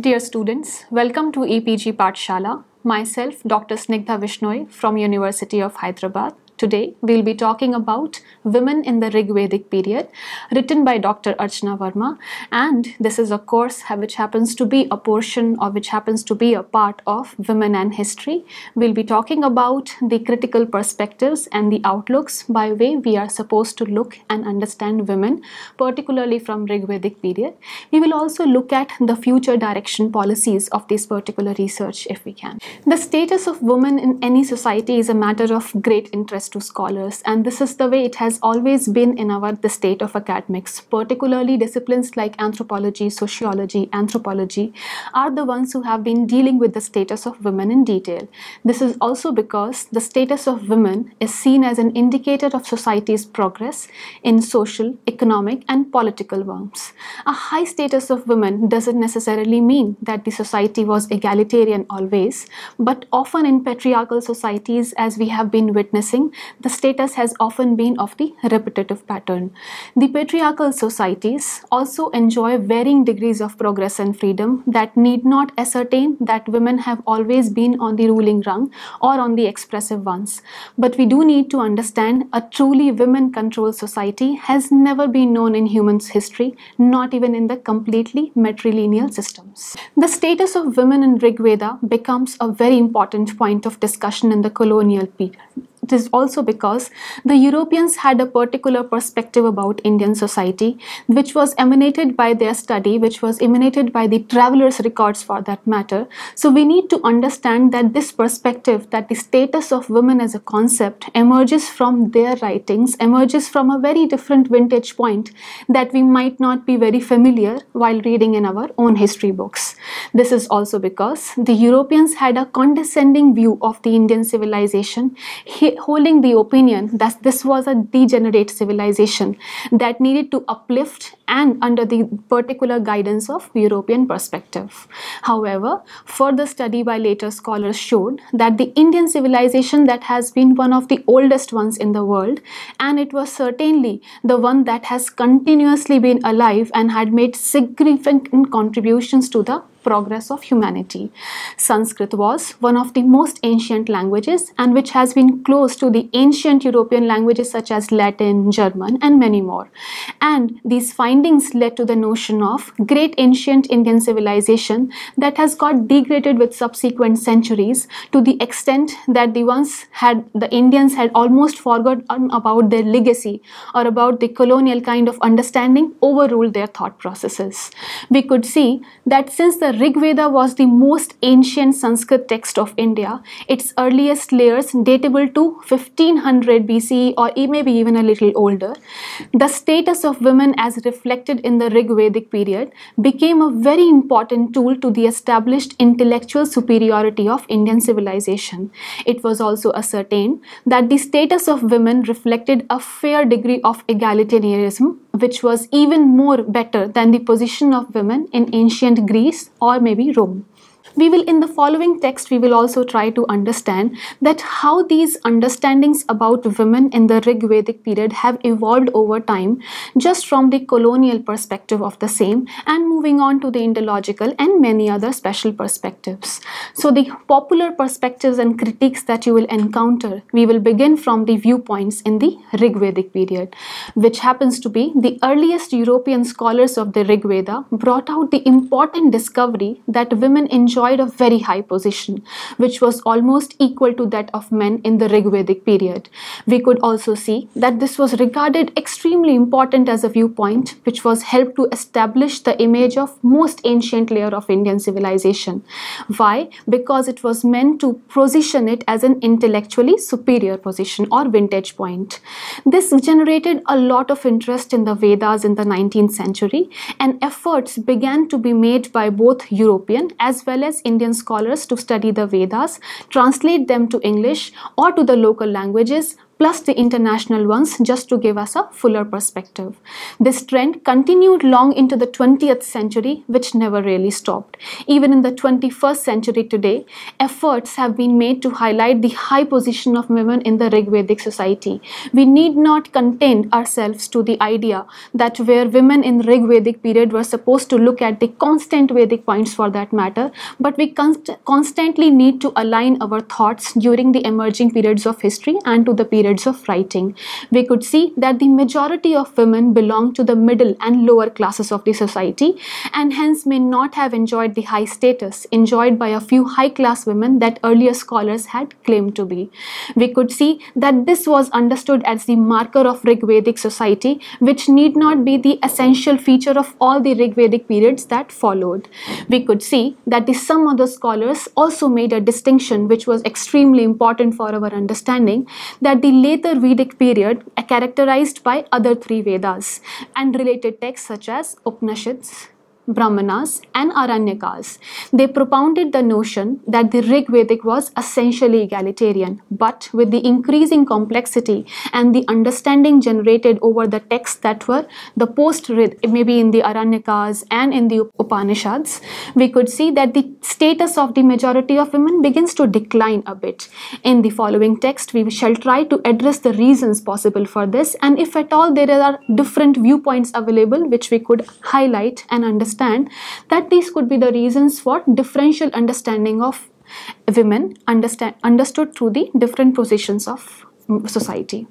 Dear students, welcome to EPG Pathshala. Myself, Dr. Snigdha Vishnoi from University of Hyderabad. Today, we'll be talking about Women in the Rigvedic Period, written by Dr. Archana Verma. And this is a course which happens to be a portion or which happens to be a part of Women and History. We'll be talking about the critical perspectives and the outlooks by way we are supposed to look and understand women, particularly from Rigvedic period. We will also look at the future direction policies of this particular research if we can. The status of women in any society is a matter of great interest to scholars. And this is the way it has always been in our the state of academics. Particularly disciplines like anthropology sociology anthropology are the ones who have been dealing with the status of women in detail. This is also because the status of women is seen as an indicator of society's progress in social economic and political realms. A high status of women doesn't necessarily mean that the society was egalitarian always but often in patriarchal societies as we have been witnessing the status has often been of the repetitive pattern. The patriarchal societies also enjoy varying degrees of progress and freedom that need not ascertain that women have always been on the ruling rung or on the expressive ones. But we do need to understand a truly women controlled society has never been known in humans' history, not even in the completely matrilineal systems. The status of women in Rigveda becomes a very important point of discussion in the colonial period. It is also because the Europeans had a particular perspective about Indian society, which was emanated by their study, which was emanated by the travelers' records for that matter. So we need to understand that this perspective, that the status of women as a concept emerges from their writings, emerges from a very different vintage point that we might not be very familiar while reading in our own history books. This is also because the Europeans had a condescending view of the Indian civilization. He holding the opinion that this was a degenerate civilization that needed to uplift and under the particular guidance of European perspective. However, further study by later scholars showed that the Indian civilization that has been one of the oldest ones in the world and it was certainly the one that has continuously been alive and had made significant contributions to the progress of humanity. Sanskrit was one of the most ancient languages and which has been close to the ancient European languages such as Latin, German and many more. And these findings led to the notion of great ancient Indian civilization that has got degraded with subsequent centuries to the extent that the ones had the Indians had almost forgotten about their legacy or about the colonial kind of understanding overruled their thought processes. We could see that since the Rig Veda was the most ancient Sanskrit text of India. Its earliest layers datable to 1500 BCE or maybe even a little older. The status of women as reflected in the Rig Vedic period became a very important tool to the established intellectual superiority of Indian civilization. It was also ascertained that the status of women reflected a fair degree of egalitarianism which was even more better than the position of women in ancient Greece और maybe Rome. We will in the following text we will also try to understand that how these understandings about women in the Rig Vedic period have evolved over time just from the colonial perspective of the same and moving on to the Indological and many other special perspectives. So the popular perspectives and critiques that you will encounter we will begin from the viewpoints in the Rig Vedic period which happens to be the earliest European scholars of the Rig Veda brought out the important discovery that women enjoy enjoyed a very high position, which was almost equal to that of men in the Rigvedic period. We could also see that this was regarded extremely important as a viewpoint, which was helped to establish the image of most ancient layer of Indian civilization. Why? Because it was meant to position it as an intellectually superior position or vintage point. This generated a lot of interest in the Vedas in the 19th century and efforts began to be made by both European as well as Indian scholars to study the Vedas, translate them to English or to the local languages, plus the international ones just to give us a fuller perspective. This trend continued long into the 20th century, which never really stopped. Even in the 21st century today, efforts have been made to highlight the high position of women in the Rigvedic society. We need not content ourselves to the idea that where women in Rigvedic period were supposed to look at the constant Vedic points for that matter, but we const constantly need to align our thoughts during the emerging periods of history and to the periods of writing. We could see that the majority of women belong to the middle and lower classes of the society and hence may not have enjoyed the high status enjoyed by a few high class women that earlier scholars had claimed to be. We could see that this was understood as the marker of Rigvedic society, which need not be the essential feature of all the Rigvedic periods that followed. We could see that the, some other scholars also made a distinction which was extremely important for our understanding that the later Vedic period characterized by other three Vedas and related texts such as Upanishads, Brahmanas and Aranyakas. They propounded the notion that the Rig Vedic was essentially egalitarian, but with the increasing complexity and the understanding generated over the texts that were the post Rig, maybe in the Aranyakas and in the Upanishads, we could see that the status of the majority of women begins to decline a bit. In the following text, we shall try to address the reasons possible for this, and if at all there are different viewpoints available which we could highlight and understand understand that these could be the reasons for differential understanding of women understand, understood through the different positions of mm, society.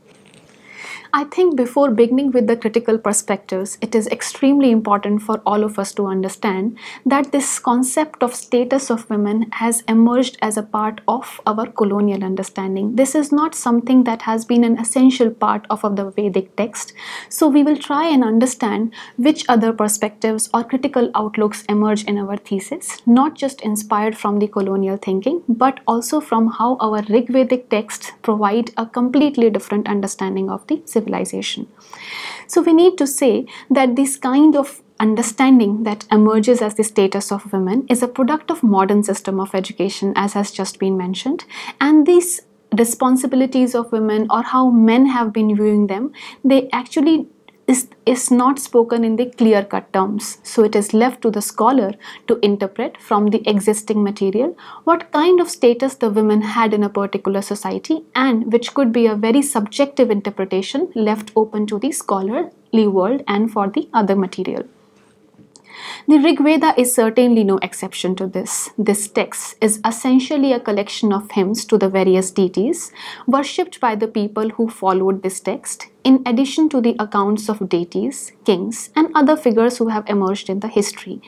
I think before beginning with the critical perspectives, it is extremely important for all of us to understand that this concept of status of women has emerged as a part of our colonial understanding. This is not something that has been an essential part of, the Vedic text. So we will try and understand which other perspectives or critical outlooks emerge in our thesis, not just inspired from the colonial thinking, but also from how our Rigvedic texts provide a completely different understanding of the civilization. So we need to say that this kind of understanding that emerges as the status of women is a product of modern system of education as has just been mentioned and these responsibilities of women or how men have been viewing them they actually is, is not spoken in the clear cut terms. So it is left to the scholar to interpret from the existing material what kind of status the women had in a particular society and which could be a very subjective interpretation left open to the scholarly world and for the other material. The Rig Veda is certainly no exception to this. This text is essentially a collection of hymns to the various deities worshipped by the people who followed this text in addition to the accounts of deities, kings, and other figures who have emerged in the history.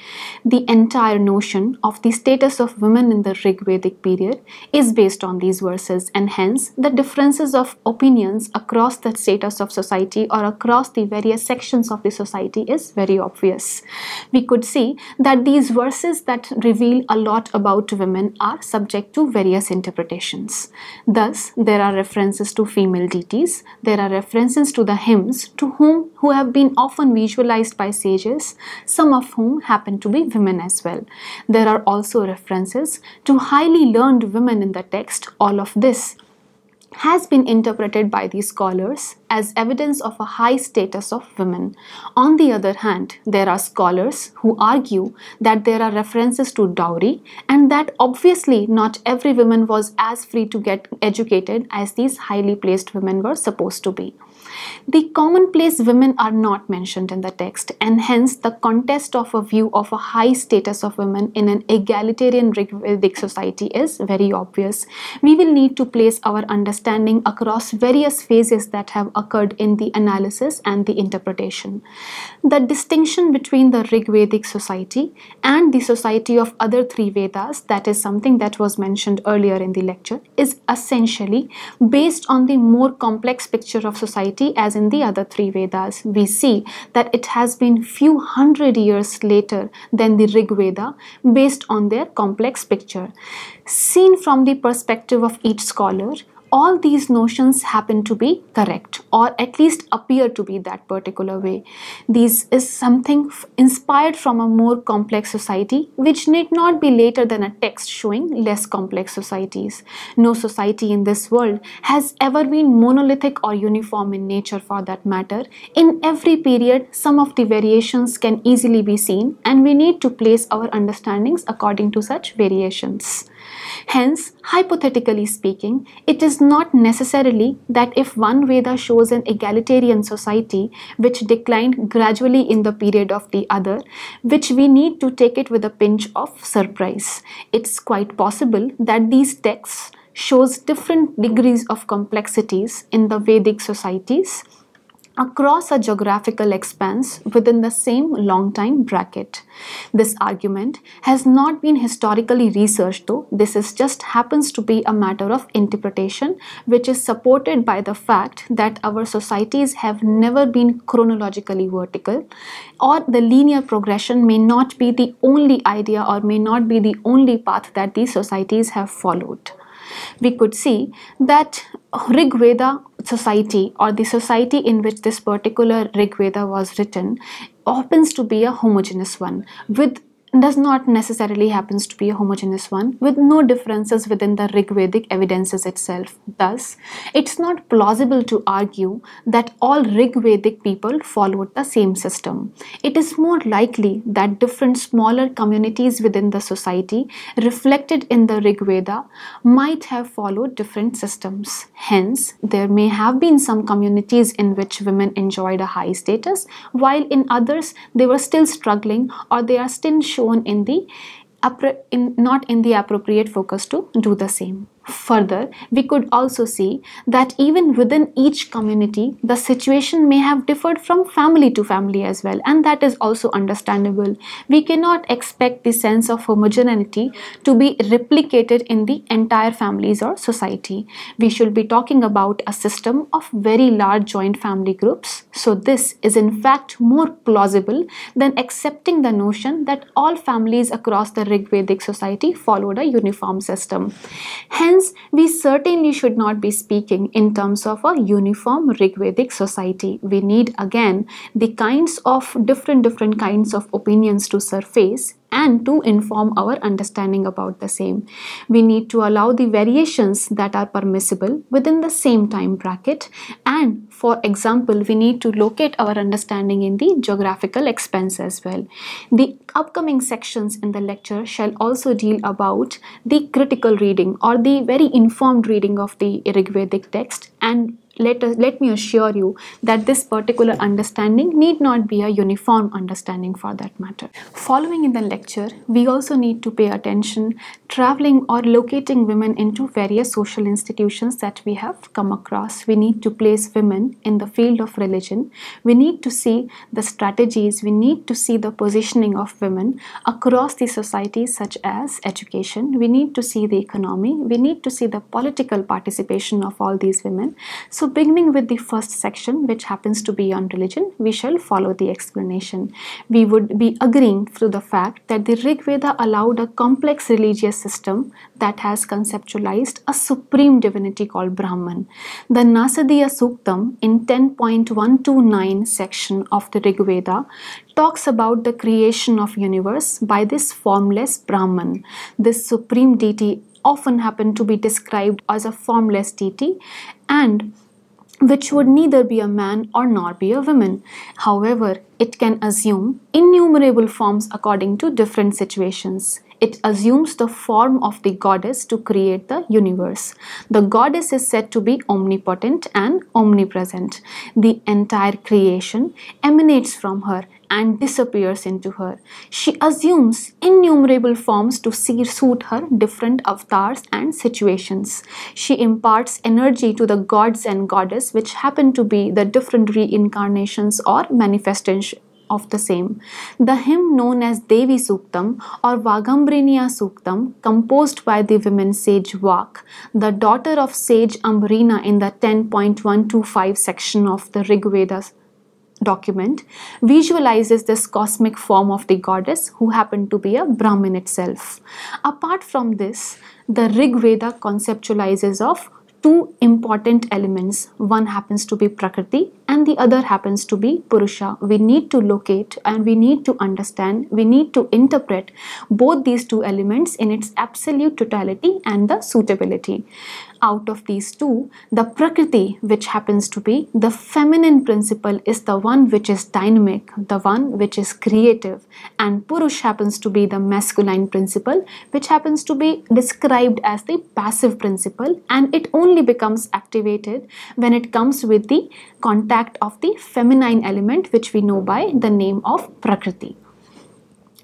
The entire notion of the status of women in the Rig Vedic period is based on these verses, and hence the differences of opinions across the status of society or across the various sections of the society is very obvious. We could see that these verses that reveal a lot about women are subject to various interpretations. Thus, there are references to female deities, there are references to the hymns to whom who have been often visualized by sages, some of whom happen to be women as well. There are also references to highly learned women in the text. All of this has been interpreted by these scholars as evidence of a high status of women. On the other hand, there are scholars who argue that there are references to dowry and that obviously not every woman was as free to get educated as these highly placed women were supposed to be. The commonplace women are not mentioned in the text, and hence the contest of a view of a high status of women in an egalitarian Rigvedic society is very obvious. We will need to place our understanding across various phases that have occurred in the analysis and the interpretation. The distinction between the Rigvedic society and the society of other three Vedas, that is something that was mentioned earlier in the lecture, is essentially based on the more complex picture of society as in the other three Vedas. We see that it has been few hundred years later than the Rig Veda based on their complex picture. Seen from the perspective of each scholar, all these notions happen to be correct or at least appear to be that particular way. This is something inspired from a more complex society which need not be later than a text showing less complex societies. No society in this world has ever been monolithic or uniform in nature for that matter. In every period, some of the variations can easily be seen and we need to place our understandings according to such variations. Hence, hypothetically speaking, it is not necessarily that if one Veda shows an egalitarian society which declined gradually in the period of the other, which we need to take it with a pinch of surprise. It's quite possible that these texts shows different degrees of complexities in the Vedic societies across a geographical expanse within the same long time bracket. This argument has not been historically researched though, this is just happens to be a matter of interpretation which is supported by the fact that our societies have never been chronologically vertical or the linear progression may not be the only idea or may not be the only path that these societies have followed we could see that Rig Veda society or the society in which this particular Rig Veda was written happens to be a homogeneous one with does not necessarily happens to be a homogeneous one with no differences within the Rigvedic evidences itself. Thus, it's not plausible to argue that all Rigvedic people followed the same system. It is more likely that different smaller communities within the society reflected in the Rigveda might have followed different systems. Hence, there may have been some communities in which women enjoyed a high status, while in others they were still struggling or they are still shown in the in, not in the appropriate focus to do the same. Further, we could also see that even within each community, the situation may have differed from family to family as well, and that is also understandable. We cannot expect the sense of homogeneity to be replicated in the entire families or society. We should be talking about a system of very large joint family groups. So, this is in fact more plausible than accepting the notion that all families across the Rigvedic society followed a uniform system. Hence, Hence, we certainly should not be speaking in terms of a uniform Rigvedic society. We need again the kinds of different different kinds of opinions to surface and to inform our understanding about the same. We need to allow the variations that are permissible within the same time bracket and for example we need to locate our understanding in the geographical expense as well. The upcoming sections in the lecture shall also deal about the critical reading or the very informed reading of the Rigvedic text and let, us, let me assure you that this particular understanding need not be a uniform understanding for that matter. Following in the lecture, we also need to pay attention traveling or locating women into various social institutions that we have come across. We need to place women in the field of religion. We need to see the strategies, we need to see the positioning of women across the societies such as education. We need to see the economy. We need to see the political participation of all these women. So so beginning with the first section which happens to be on religion, we shall follow the explanation. We would be agreeing through the fact that the Rig Veda allowed a complex religious system that has conceptualized a supreme divinity called Brahman. The Nasadiya Suktam in 10.129 section of the Rig Veda talks about the creation of universe by this formless Brahman, this supreme deity often happen to be described as a formless deity and which would neither be a man or nor be a woman. However, it can assume innumerable forms according to different situations. It assumes the form of the goddess to create the universe. The goddess is said to be omnipotent and omnipresent. The entire creation emanates from her and disappears into her. She assumes innumerable forms to suit her different avatars and situations. She imparts energy to the gods and goddess, which happen to be the different reincarnations or manifestations of the same. The hymn known as Devi Suktam or Vagambrinia Suktam, composed by the women sage Vak, the daughter of sage Ambarina in the 10.125 section of the Rig Vedas document visualizes this cosmic form of the goddess who happened to be a Brahmin itself. Apart from this, the Rig Veda conceptualizes of two important elements. One happens to be Prakriti and the other happens to be Purusha. We need to locate and we need to understand, we need to interpret both these two elements in its absolute totality and the suitability out of these two, the Prakriti, which happens to be the feminine principle, is the one which is dynamic, the one which is creative, and Purush happens to be the masculine principle, which happens to be described as the passive principle, and it only becomes activated when it comes with the contact of the feminine element, which we know by the name of Prakriti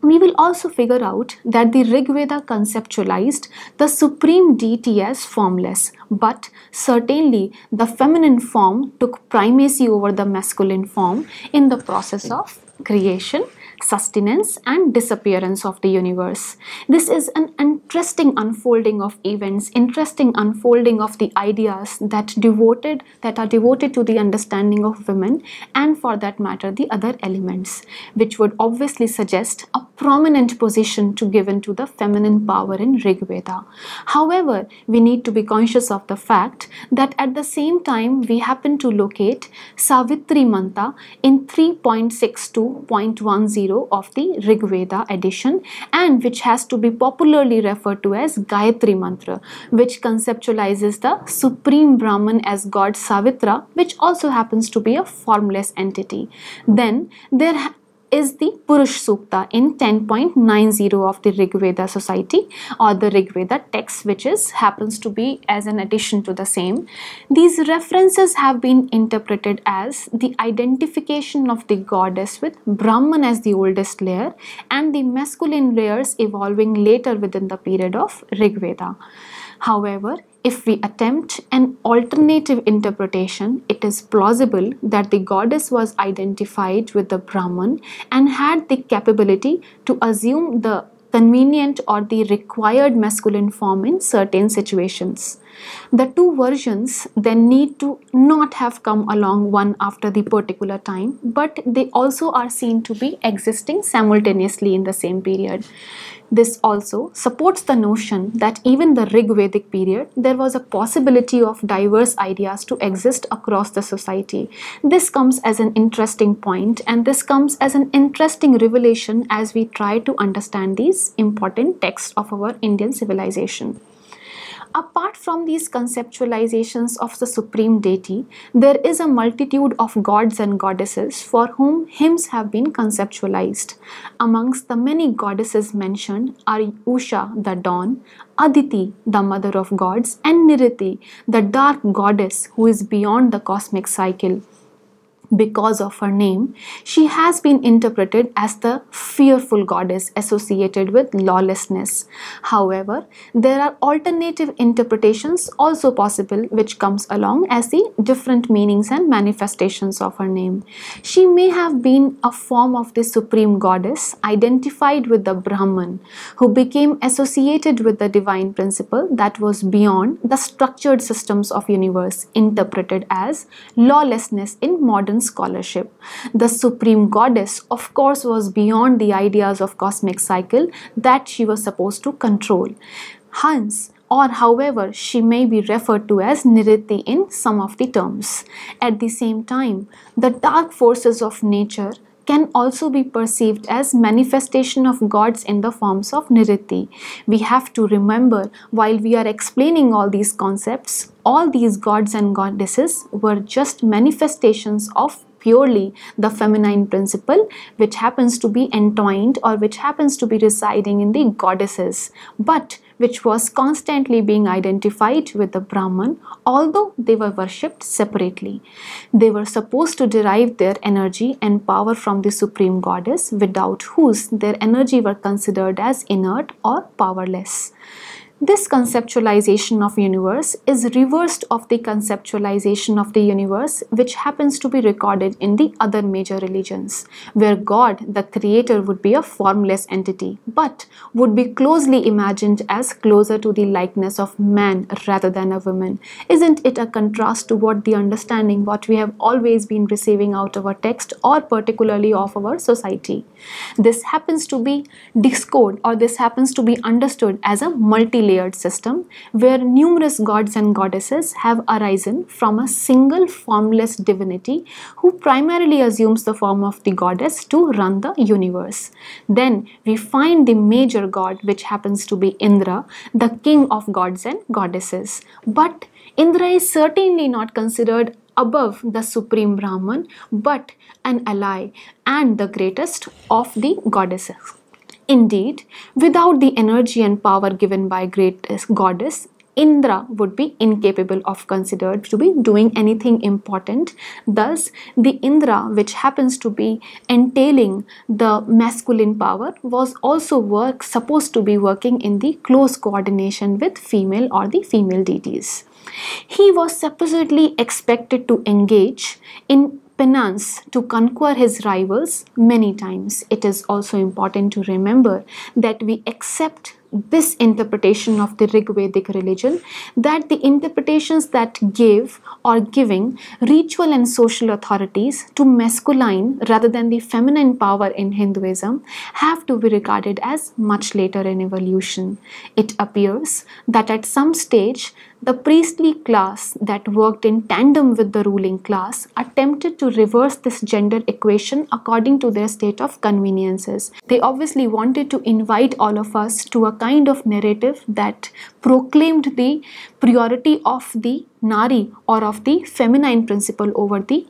we will also figure out that the Rig Veda conceptualized the supreme deity as formless, but certainly the feminine form took primacy over the masculine form in the process of creation sustenance and disappearance of the universe. This is an interesting unfolding of events, interesting unfolding of the ideas that devoted that are devoted to the understanding of women and for that matter the other elements, which would obviously suggest a prominent position to given to the feminine power in Rig Veda. However, we need to be conscious of the fact that at the same time we happen to locate Savitri Mantra in 3.62.10 of the Rig Veda edition and which has to be popularly referred to as Gayatri Mantra which conceptualizes the supreme Brahman as God Savitra which also happens to be a formless entity. Then there is the Purush Sukta in 10.90 of the Rig Veda Society or the Rig Veda text which is happens to be as an addition to the same. These references have been interpreted as the identification of the goddess with Brahman as the oldest layer and the masculine layers evolving later within the period of Rig Veda. However, if we attempt an alternative interpretation, it is plausible that the goddess was identified with the Brahman and had the capability to assume the convenient or the required masculine form in certain situations. The two versions then need to not have come along one after the particular time, but they also are seen to be existing simultaneously in the same period. This also supports the notion that even the Rig Vedic period, there was a possibility of diverse ideas to exist across the society. This comes as an interesting point and this comes as an interesting revelation as we try to understand these important texts of our Indian civilization. Apart from these conceptualizations of the supreme deity, there is a multitude of gods and goddesses for whom hymns have been conceptualized. Amongst the many goddesses mentioned are Usha, the dawn, Aditi, the mother of gods, and Niriti, the dark goddess who is beyond the cosmic cycle because of her name, she has been interpreted as the fearful goddess associated with lawlessness. However, there are alternative interpretations also possible which comes along as the different meanings and manifestations of her name. She may have been a form of the supreme goddess identified with the Brahman who became associated with the divine principle that was beyond the structured systems of universe interpreted as lawlessness in modern scholarship. The supreme goddess, of course, was beyond the ideas of cosmic cycle that she was supposed to control. Hence, or however she may be referred to as Niriti in some of the terms. At the same time, the dark forces of nature can also be perceived as manifestation of gods in the forms of Niriti. We have to remember while we are explaining all these concepts, all these gods and goddesses were just manifestations of purely the feminine principle which happens to be entwined or which happens to be residing in the goddesses but which was constantly being identified with the Brahman, although they were worshipped separately. They were supposed to derive their energy and power from the Supreme Goddess, without whose their energy were considered as inert or powerless. This conceptualization of universe is reversed of the conceptualization of the universe which happens to be recorded in the other major religions where God the creator would be a formless entity but would be closely imagined as closer to the likeness of man rather than a woman. Isn't it a contrast to what the understanding what we have always been receiving out of our text or particularly of our society. This happens to be discord or this happens to be understood as a multi layered system where numerous gods and goddesses have arisen from a single formless divinity who primarily assumes the form of the goddess to run the universe. Then we find the major god, which happens to be Indra, the king of gods and goddesses. But Indra is certainly not considered above the supreme Brahman, but an ally and the greatest of the goddesses. Indeed, without the energy and power given by greatest goddess, Indra would be incapable of considered to be doing anything important. Thus, the Indra, which happens to be entailing the masculine power, was also work supposed to be working in the close coordination with female or the female deities. He was supposedly expected to engage in penance to conquer his rivals many times. It is also important to remember that we accept this interpretation of the Rig Vedic religion that the interpretations that give or giving ritual and social authorities to masculine rather than the feminine power in Hinduism have to be regarded as much later in evolution. It appears that at some stage the priestly class that worked in tandem with the ruling class attempted to reverse this gender equation according to their state of conveniences. They obviously wanted to invite all of us to a kind of narrative that proclaimed the priority of the nari or of the feminine principle over the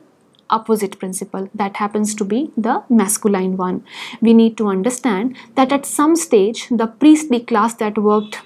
opposite principle that happens to be the masculine one. We need to understand that at some stage the priestly class that worked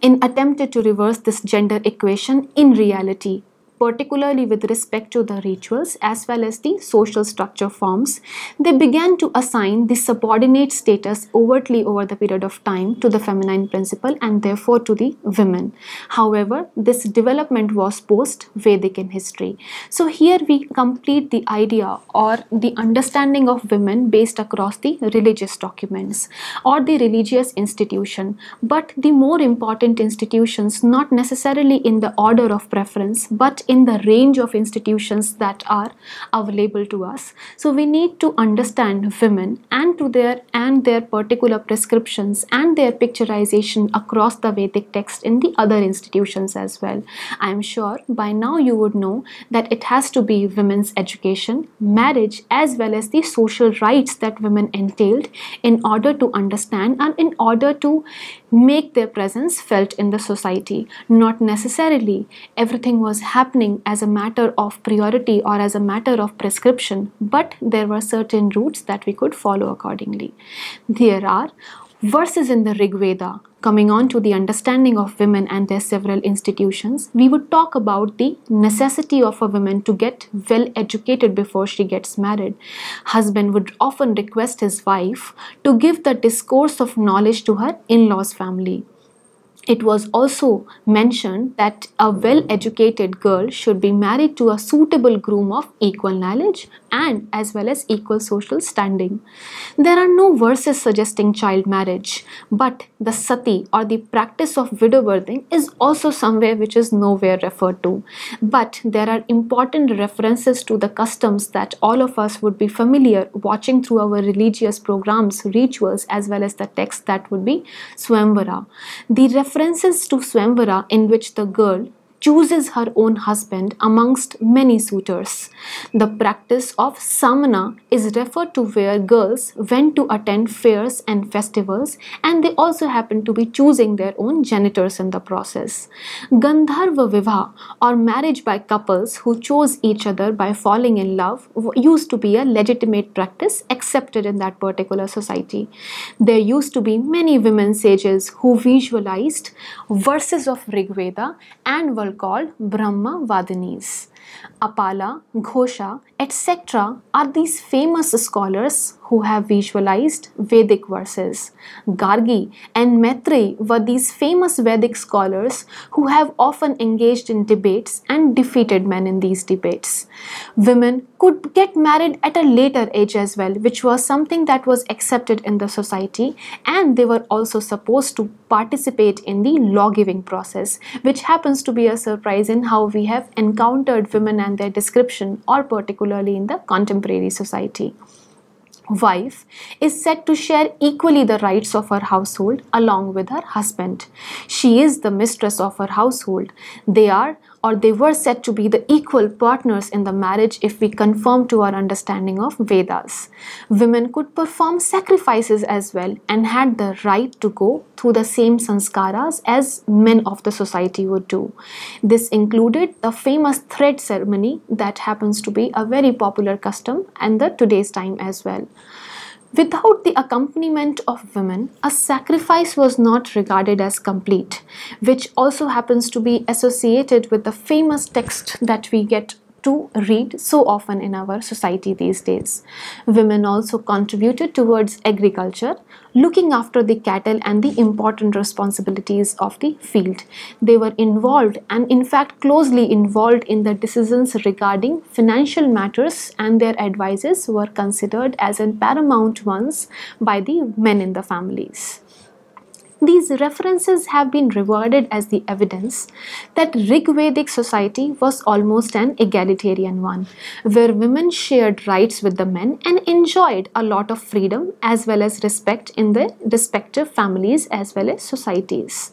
in attempted to reverse this gender equation in reality particularly with respect to the rituals as well as the social structure forms, they began to assign the subordinate status overtly over the period of time to the feminine principle and therefore to the women. However, this development was post Vedic in history. So, here we complete the idea or the understanding of women based across the religious documents or the religious institution, but the more important institutions, not necessarily in the order of preference, but in the range of institutions that are available to us. So we need to understand women and to their and their particular prescriptions and their picturization across the vedic text in the other institutions as well. I am sure by now you would know that it has to be women's education marriage as well as the social rights that women entailed in order to understand and in order to make their presence felt in the society not necessarily everything was happening as a matter of priority or as a matter of prescription, but there were certain routes that we could follow accordingly. There are verses in the Rig Veda coming on to the understanding of women and their several institutions, we would talk about the necessity of a woman to get well educated before she gets married. Husband would often request his wife to give the discourse of knowledge to her in-laws family it was also mentioned that a well educated girl should be married to a suitable groom of equal knowledge and as well as equal social standing. There are no verses suggesting child marriage, but the sati or the practice of widow birthing is also somewhere which is nowhere referred to. But there are important references to the customs that all of us would be familiar watching through our religious programs, rituals, as well as the text that would be Swamvara. The references to Swamvara in which the girl chooses her own husband amongst many suitors. The practice of samana is referred to where girls went to attend fairs and festivals and they also happen to be choosing their own genitors in the process. Gandharva Vivah or marriage by couples who chose each other by falling in love used to be a legitimate practice accepted in that particular society. There used to be many women sages who visualized verses of Rig Veda and were called Brahma Vadinis. Apala, Ghosha, etc. are these famous scholars who have visualized Vedic verses. Gargi and Maitreyi were these famous Vedic scholars who have often engaged in debates and defeated men in these debates. Women could get married at a later age as well, which was something that was accepted in the society, and they were also supposed to participate in the law giving process, which happens to be a surprise in how we have encountered women and their description, or particularly in the contemporary society. wife is said to share equally the rights of her household along with her husband. She is the mistress of her household. They are or they were said to be the equal partners in the marriage if we conform to our understanding of Vedas. Women could perform sacrifices as well and had the right to go through the same sanskaras as men of the society would do. This included the famous thread ceremony that happens to be a very popular custom and the today's time as well. Without the accompaniment of women, a sacrifice was not regarded as complete, which also happens to be associated with the famous text that we get to read so often in our society these days. Women also contributed towards agriculture, looking after the cattle and the important responsibilities of the field. They were involved and, in fact, closely involved in the decisions regarding financial matters, and their advices were considered as paramount ones by the men in the families. These references have been regarded as the evidence that Rigvedic society was almost an egalitarian one, where women shared rights with the men and enjoyed a lot of freedom as well as respect in their respective families as well as societies.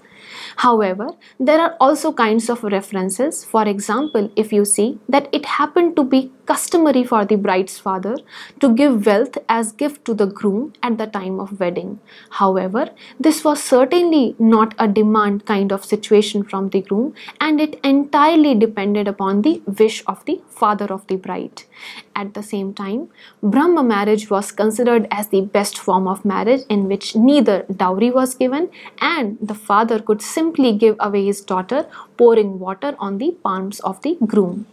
However, there are also kinds of references. For example, if you see that it happened to be customary for the bride's father to give wealth as gift to the groom at the time of wedding. However, this was certainly not a demand kind of situation from the groom and it entirely depended upon the wish of the father of the bride. At the same time, Brahma marriage was considered as the best form of marriage in which neither dowry was given and the father could simply give away his daughter pouring water on the palms of the groom.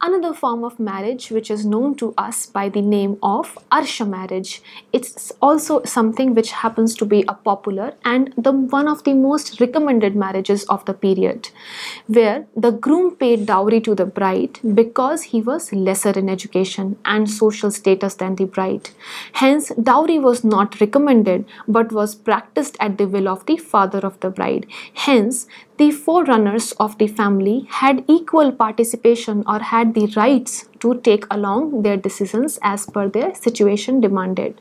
Another form of marriage which is known to us by the name of Arsha marriage. It's also something which happens to be a popular and the one of the most recommended marriages of the period where the groom paid dowry to the bride because he was lesser in education and social status than the bride. Hence dowry was not recommended but was practiced at the will of the father of the bride. Hence the forerunners of the family had equal participation or had the rights to take along their decisions as per their situation demanded.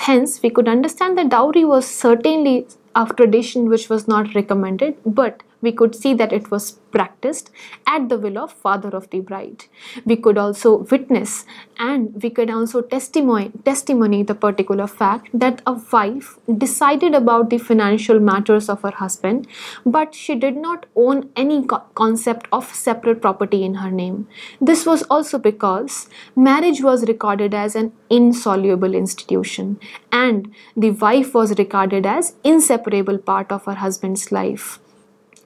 Hence, we could understand that dowry was certainly a tradition which was not recommended, but we could see that it was practiced at the will of father of the bride. We could also witness and we could also testimony, testimony the particular fact that a wife decided about the financial matters of her husband, but she did not own any co concept of separate property in her name. This was also because marriage was regarded as an insoluble institution and the wife was regarded as inseparable part of her husband's life.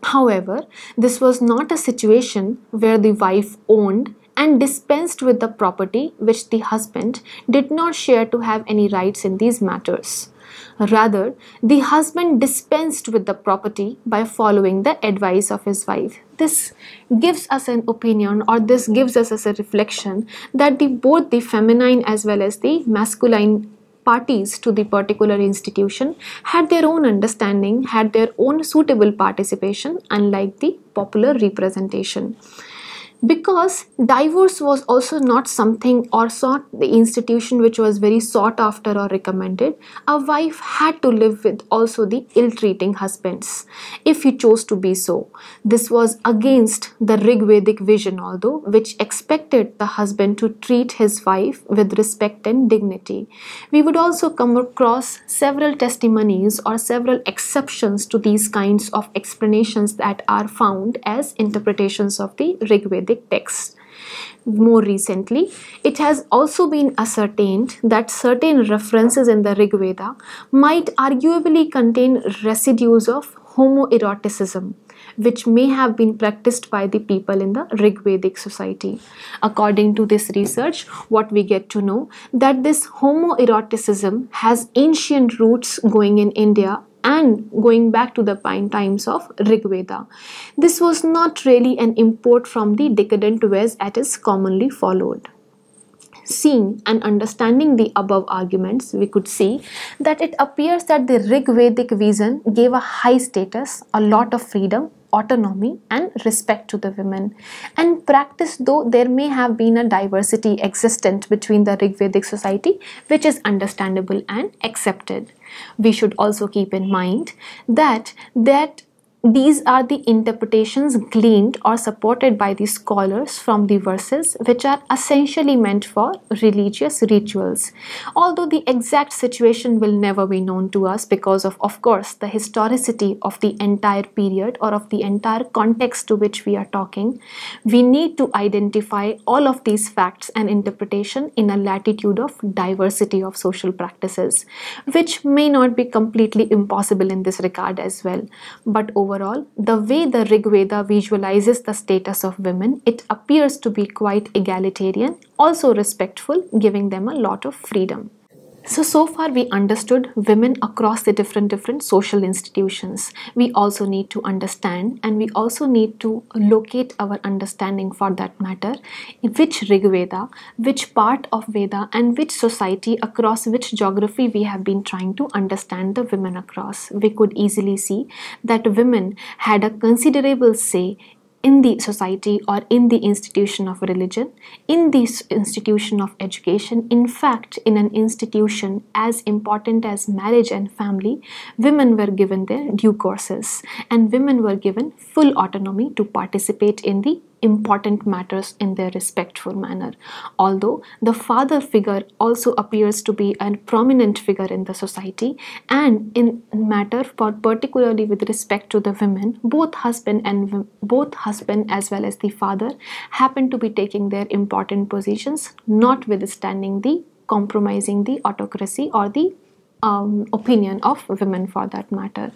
However, this was not a situation where the wife owned and dispensed with the property which the husband did not share to have any rights in these matters. Rather, the husband dispensed with the property by following the advice of his wife. This gives us an opinion or this gives us as a reflection that the, both the feminine as well as the masculine parties to the particular institution had their own understanding, had their own suitable participation, unlike the popular representation because divorce was also not something or sought the institution which was very sought after or recommended. A wife had to live with also the ill-treating husbands if he chose to be so. This was against the rigvedic vision although which expected the husband to treat his wife with respect and dignity. We would also come across several testimonies or several exceptions to these kinds of explanations that are found as interpretations of the rigvedic Vedic texts. More recently, it has also been ascertained that certain references in the Rig Veda might arguably contain residues of homoeroticism, which may have been practiced by the people in the Rig Vedic society. According to this research, what we get to know that this homoeroticism has ancient roots going in India and going back to the times of Rigveda. This was not really an import from the decadent ways as is commonly followed. Seeing and understanding the above arguments, we could see that it appears that the Rigvedic vision gave a high status, a lot of freedom, autonomy and respect to the women. And practice, though there may have been a diversity existent between the Rigvedic society, which is understandable and accepted. We should also keep in mind that that these are the interpretations gleaned or supported by the scholars from the verses which are essentially meant for religious rituals. Although the exact situation will never be known to us because of of course the historicity of the entire period or of the entire context to which we are talking, we need to identify all of these facts and interpretation in a latitude of diversity of social practices which may not be completely impossible in this regard as well. But over overall, the way the Rig Veda visualizes the status of women, it appears to be quite egalitarian, also respectful, giving them a lot of freedom. So, so far we understood women across the different different social institutions. We also need to understand and we also need to locate our understanding for that matter which Rig Veda, which part of Veda and which society across which geography we have been trying to understand the women across. We could easily see that women had a considerable say in the society or in the institution of religion, in the institution of education, in fact, in an institution as important as marriage and family, women were given their due courses and women were given full autonomy to participate in the important matters in their respectful manner. Although the father figure also appears to be a prominent figure in the society and in matter particularly with respect to the women, both husband and both husband as well as the father happen to be taking their important positions, notwithstanding the compromising the autocracy or the um, opinion of women for that matter.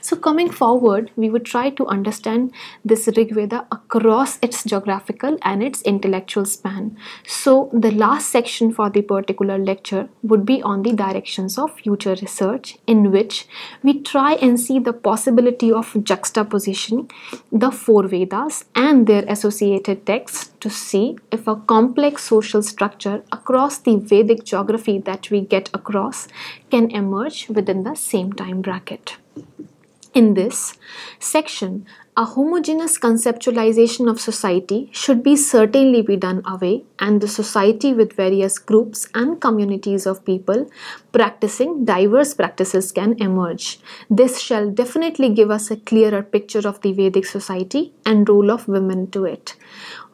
So, coming forward, we would try to understand this Rig Veda across its geographical and its intellectual span. So, the last section for the particular lecture would be on the directions of future research, in which we try and see the possibility of juxtaposition the four Vedas and their associated texts to see if a complex social structure across the Vedic geography that we get across can emerge within the same time bracket. In this section, a homogeneous conceptualization of society should be certainly be done away and the society with various groups and communities of people practicing diverse practices can emerge. This shall definitely give us a clearer picture of the Vedic society and role of women to it.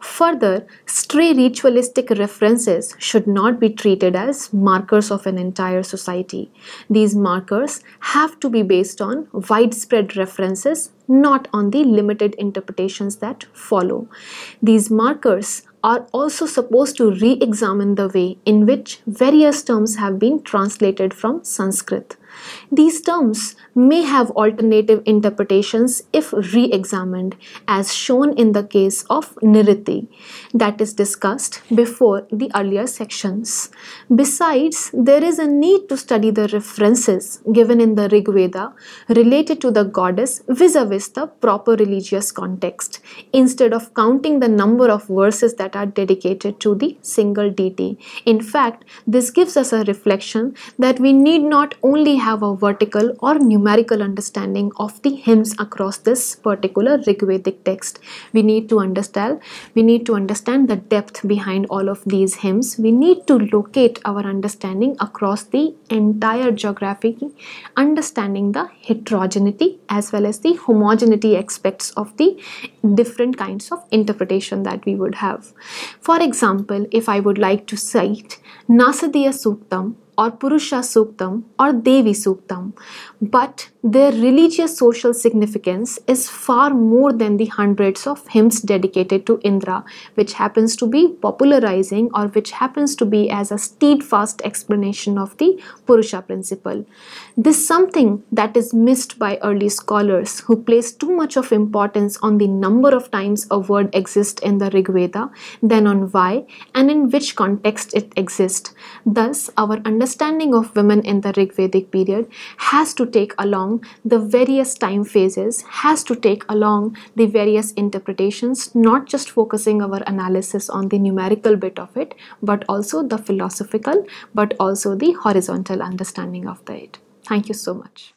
Further, stray ritualistic references should not be treated as markers of an entire society. These markers have to be based on widespread references, not on the limited interpretations that follow. These markers are also supposed to re examine the way in which various terms have been translated from Sanskrit. These terms may have alternative interpretations if re-examined as shown in the case of Niriti that is discussed before the earlier sections. Besides, there is a need to study the references given in the Rig Veda related to the goddess vis-a-vis the proper religious context instead of counting the number of verses that are dedicated to the single deity. In fact, this gives us a reflection that we need not only have a vertical or numerical understanding of the hymns across this particular Rigvedic text. We need to understand we need to understand the depth behind all of these hymns. We need to locate our understanding across the entire geography, understanding the heterogeneity as well as the homogeneity aspects of the different kinds of interpretation that we would have. For example, if I would like to cite Nasadiya Suktam or Purusha Suktam or Devi Suktam, but their religious social significance is far more than the hundreds of hymns dedicated to Indra, which happens to be popularizing or which happens to be as a steadfast explanation of the Purusha principle. This is something that is missed by early scholars who place too much of importance on the number of times a word exists in the Rig Veda than on why and in which context it exists. Thus, our understanding of women in the Rig Vedic period has to take along the various time phases has to take along the various interpretations, not just focusing our analysis on the numerical bit of it, but also the philosophical, but also the horizontal understanding of the it. Thank you so much.